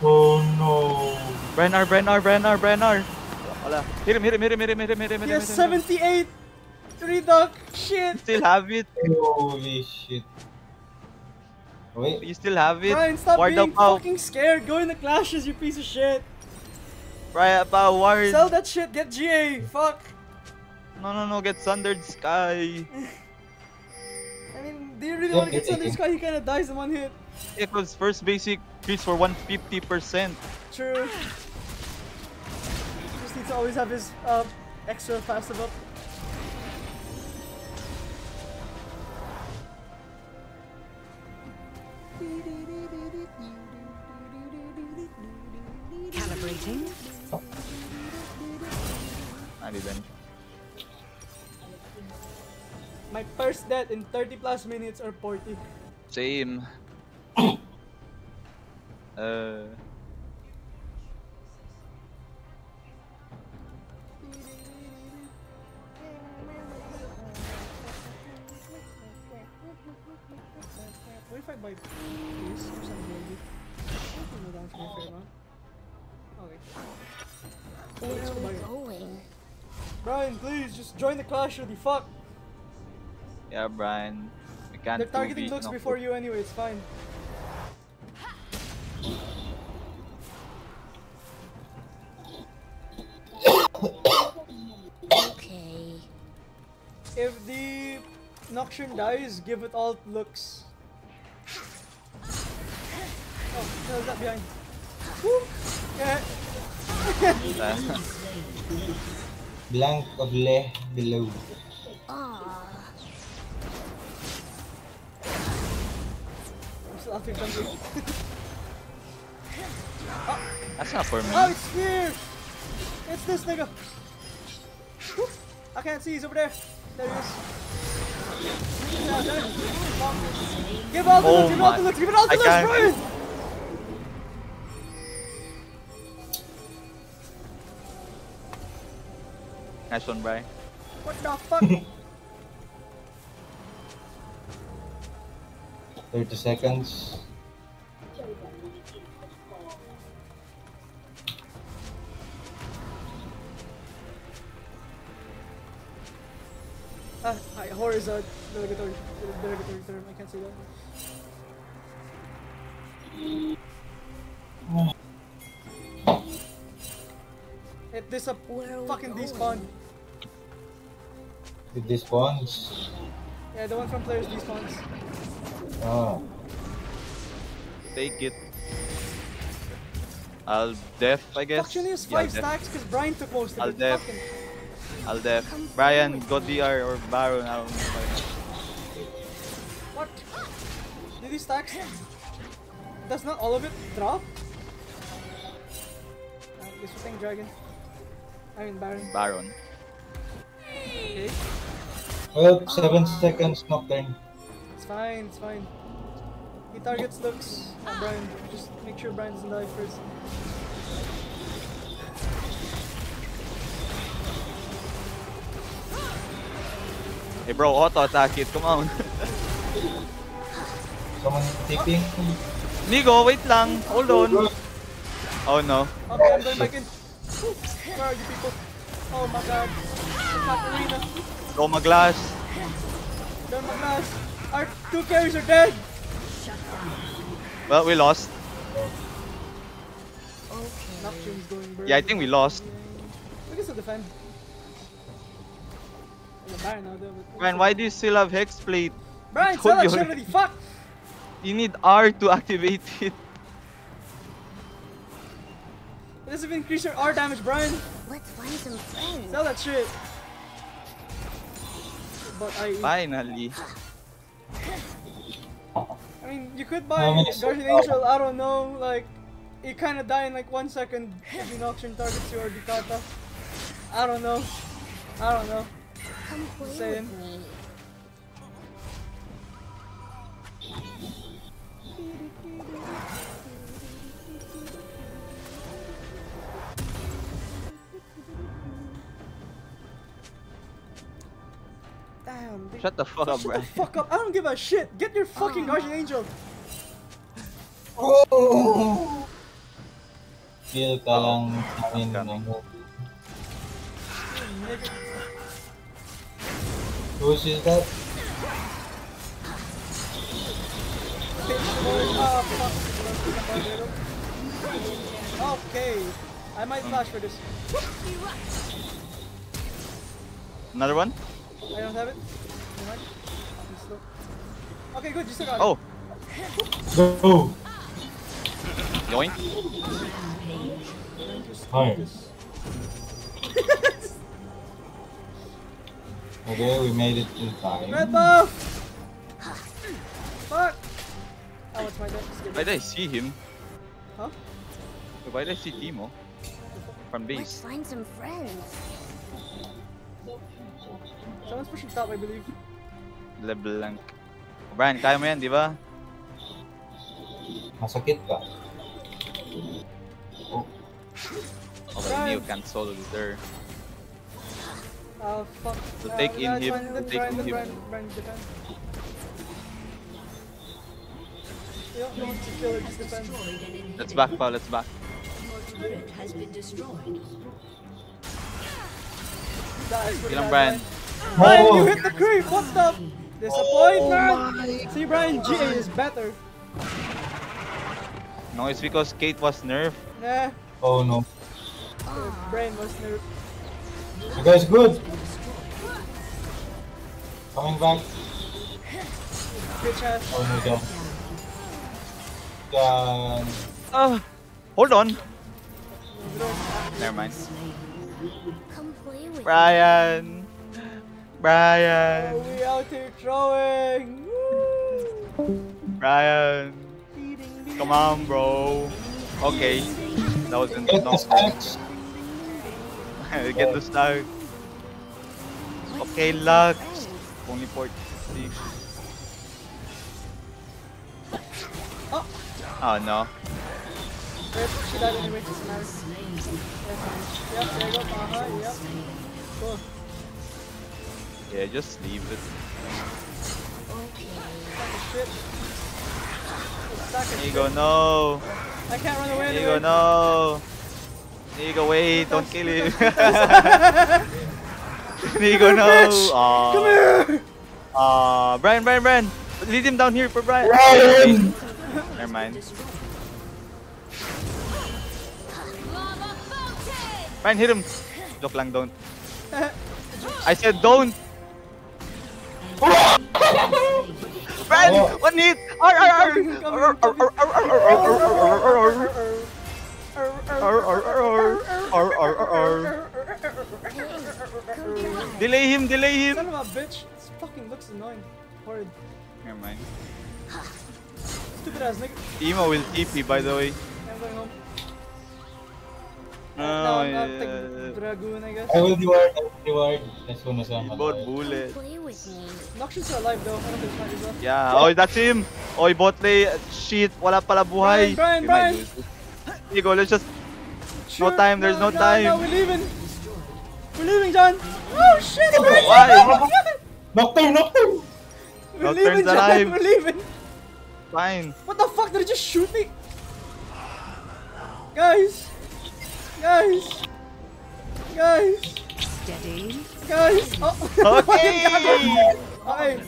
Oh no! Brennar, Brennar, Brennar, Brennar. Wala. Hit him, hit him, hit him, hit him, hit him, hit him, hit He has 78 three duck shit. Still have it. Holy shit. Wait, You still have it. Brian, stop Ward being fucking scared. Go in the clashes, you piece of shit. Brian, pa, ward. Sell that shit. Get GA. Fuck. No, no, no. Get Sundered Sky. <laughs> I mean, do you really want to get yeah, Sunday yeah. Sky? He kind of dies in one hit. It was first basic increase for 150%. True. He Just need to always have his uh, extra passive up. I didn't. My first death in 30 plus minutes or 40. Same. <coughs> uh. What if I buy Brian, please just join the clash with the fuck. Yeah, Brian. We can't. They're targeting looks no before you anyway, it's fine. Okay. If the Nocturne dies, give it all looks. Oh, how's that behind? Woo! Yeah. <laughs> <laughs> blank of le below. Ah. I'm still out here jumping. That's not for me. Oh, it's here! It's this nigga! Woo! I can't see, he's over there. There he is. Give all the Oh looks, give all my- the looks, give it all the I looks, can't. Brian! Nice one, Brian. What the fuck? <laughs> Thirty seconds. ah, hi, horror is a derogatory, derogatory term, I can't say that. <sighs> It this a Where are we fucking going? despawn. With this spawns. Yeah, the one from players despawns. Oh. Take it. I'll def, I guess. Fuck, she needs Yeah, five stacks because Brian took most of I'll it. def. Fucking- I'll def. Brian, go DR or Baron. I don't know. What? Did these stacks? Does not all of it drop? Uh, this thing dragon. I mean Baron. Baron. Okay. Well, seven seconds nocturne. It's fine, it's fine. He targets looks at Brian. Just make sure Brian doesn't die first. Hey bro, auto attack it. Come on. <laughs> Someone tipping. Nigo, wait lang. Hold on. Oh, oh no. Okay, I'm going back in. Where are you people? Oh my god. Katarina. Go maglass. Done my last. Our two carries are dead. Well, we lost. Okay. Nocturne's going bird. Yeah, I think we lost. We can still defend. Yeah, Baron now though. but- Man, why do you still have Hexblade? Brian, sell that shit already. Fuck! You need R to activate it. It doesn't even increase your R damage, Brian. Let's find some friends. Sell that shit. But I, Finally. I mean, you could buy many Guardian sell? Angel. I don't know, like, you kind of die in like one second if you Nocturne targets you or Dikata. I don't know. I don't know. Come play Saying. with me. Damn. Dick. Shut the fuck up, Shut the fuck up. I don't give a shit. Get your fucking Guardian Angel. Oh! Feel ka lang namin Coming. ng Nigga. Whose is that? Bitch boy. Ah, fuck. Okay. I might flash for this. Another one? I don't have it. Never mind. I'm slow. Okay, good. You still got it. Oh, Go! yoink. Hi. <laughs> Okay, we made it in time. Red buff! Fuck! Oh, what's my deck? Skip Why did I see him? Huh? Why did I see Teemo? From Let's base. find some friends. Someone's pushing top, I believe. LeBlanc. Brian, kaya mo yan, di ba? Masakit ka. Oh, Okay, Brian. Neo can't solo there. Oh, fuck. So Uh, take yeah, in it's him, fine. Let take Brian, in let him. Brian, Brian defend. You don't need to kill her, just defend. Destroyed an inhibitor. Let's back pa, let's back. Your turret has been destroyed. Dies for Ilang that, Brian? Brian, you Oh. hit the creep! What the? Disappointment! See, Brian, GA is better. No, it's because Kate was nerfed. Nah, oh no. her brain was nerfed. You guys good? Coming back. Bitch ass. Oh no, dyan. Dyan. Ah, hold on. Never mind. Come play with Brian. Oh, we out here throwing. Woo. Brian. Come on, bro. Okay. That was in the Get the start. <laughs> Okay, luck. Only 46. Oh. oh no. She died anyway. Yep, there you go, Maha, yep. Cool. Yeah, just leave it. Sack of shit. Sack of Nigo, no. I can't run away Nigo, no. Nigo, wait, don't kill him. <laughs> <laughs> Nigo, no. Aw. Come here! Aw, Brian, Brian, Brian. Lead him down here for Brian. Brian! Never mind. Brian, hit him. Joke lang, don't. <laughs> I said don't. Friend, oh. Need? Delay him, delay him! Son of a bitch! This fucking looks annoying. Horrid. Never mind. Stupid ass nigga. Emo will TP, by the way. I'm going home. No, ah, Now I'm yeah. gonna take Dragoon, I guess. I will reward, I will reward as soon as I'm Both alive. bullet. Play with me. Noxious alive though. I don't think it's not as well. Yeah, oh, that's him. Oy, bot lane. Shit, wala pala buhay. Brian, Brian, We Brian. Here you go, let's just... Sure. time, there's no no, time. No, we're leaving. We're leaving, John. Oh shit! We're Why? leaving. Nocturne, Nocturne! We're Nocturne's leaving, John. alive. We're leaving. Fine. What the fuck? Did it just shoot me? Guys! Guys! Guys! Steady. Guys! Oh! Okay. <laughs> okay!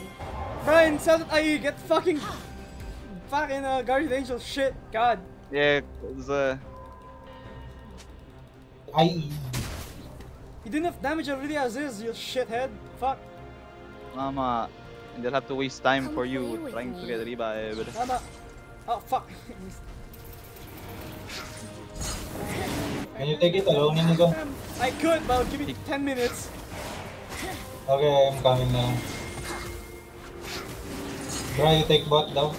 Brian, tell that I get fucking... Fucking uh, Guardian Angel shit. God. Yeah, cause, uh, I... You didn't have damage already as is, you shithead. Fuck. mama, they'll have to waste time Come for you with trying to get revived. Mama. Oh, fuck. <laughs> Can you take it alone, Inigo? I could, but give me 10 minutes. Okay, I'm coming now. Try you take bot daw.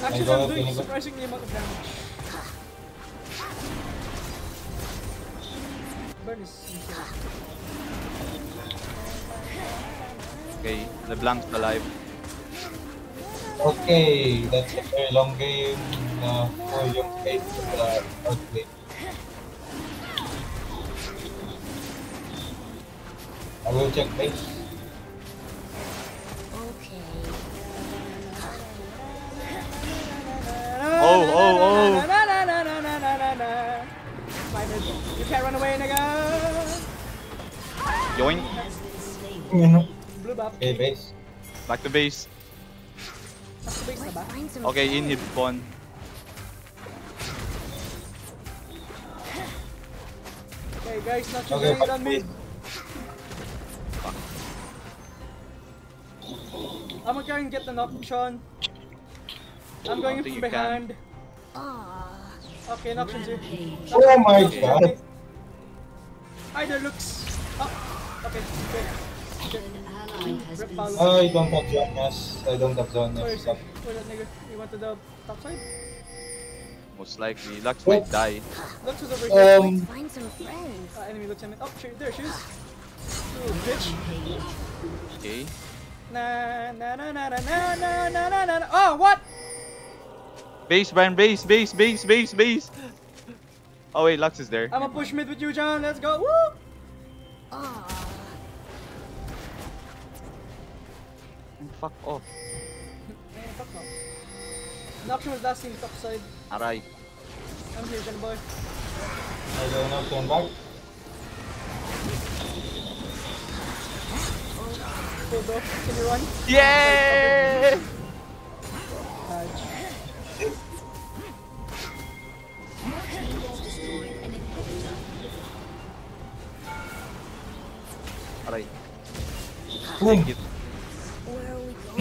Actually, I'm doing Inigo. surprisingly amount of damage. Burn is insane. Okay, LeBlanc's alive. Okay, that's a very long game uh, for yung face of the I will check base. Oh, oh, oh! You can't run away, nigga! Join. Mm-hmm. Blue buff. Okay, base. Back to base. Back to base, Wait, Okay, inhib one. Okay, guys, not too okay, late on me. I'm gonna try and get the knock, Sean. I'm going in from behind. Ah, Okay, Noxion's here. Oh my Okay. god! Hi there, Lux. Oh, okay, good. Shit. Ally has Rip been Paolo. I don't have Zhonya's. I don't have Where Zhonya's. Where that nigga? You went to the top side? Most likely. Lux might die. Lux is over here. Um, find some friends. Uh, enemy Lux, enemy. Oh, there she is. You little bitch. Okay. Na na na na na na na na na na na. Oh, what? Base, Brian, base, base, base, base, base. Oh wait, Lux is there. I'm gonna push mid with you, John. Let's go. Woo! Ah, Fuck off. Man, fuck no. Noxion was last seen top side. Aray. I'm here, John boy. I don't know. Turn back. full. Can you run? Yeah! Alright. Boom.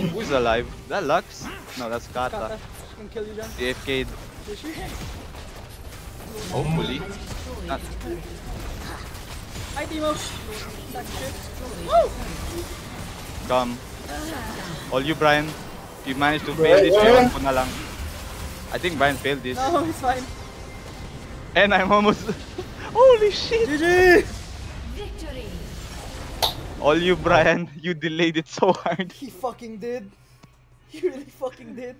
Who's alive? That Lux? No, that's Kata. The Fk. Hopefully. Not. Hi, Demo. Come. All you, Brian. You managed to fail this. Ewan ko na lang. I think Brian failed this. No, it's fine. And I'm almost... <laughs> Holy shit! GG! victory. All you, Brian. You delayed it so hard. He fucking did. He really fucking did.